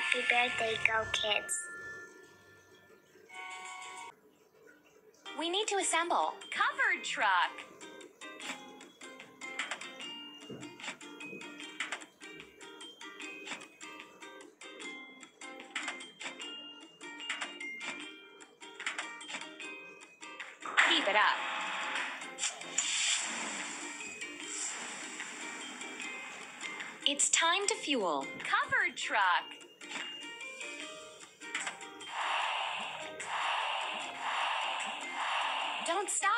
Happy birthday, Go Kids. We need to assemble. Covered truck. Keep it up. It's time to fuel. Covered truck. Don't stop.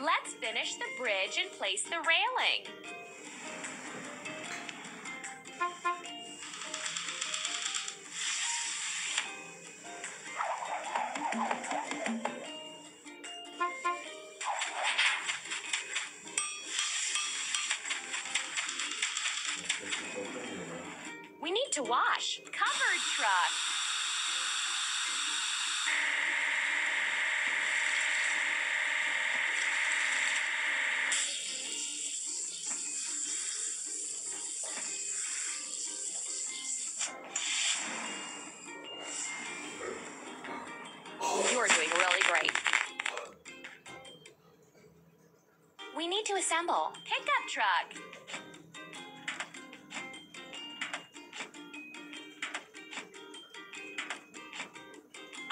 Let's finish the bridge and place the railing. We need to wash. We need to assemble. Pickup truck.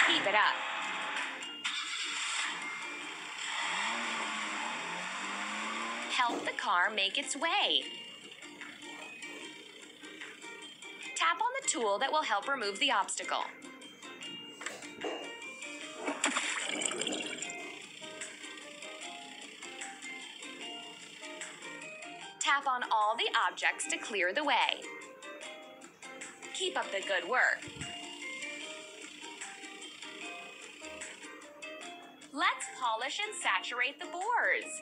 Keep it up. Help the car make its way. Tap on the tool that will help remove the obstacle. Tap on all the objects to clear the way. Keep up the good work. Let's polish and saturate the boards.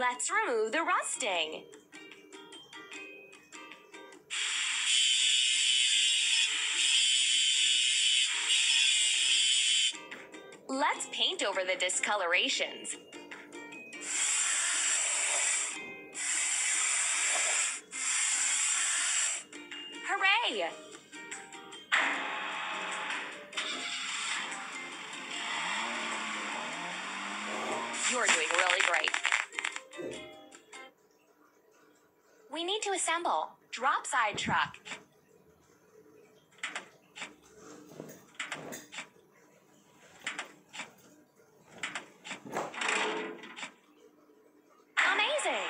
Let's remove the rusting. Let's paint over the discolorations. Hooray! You're doing really great. We need to assemble. Drop side truck. Amazing!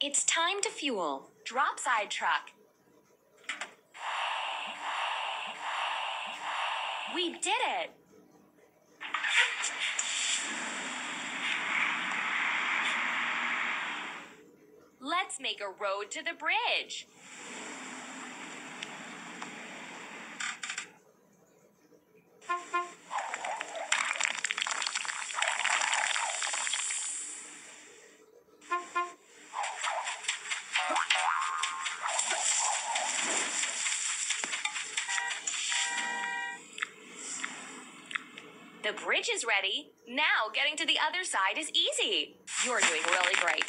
It's time to fuel. Drop side truck. We did it! Let's make a road to the bridge. The bridge is ready. Now getting to the other side is easy. You're doing really great.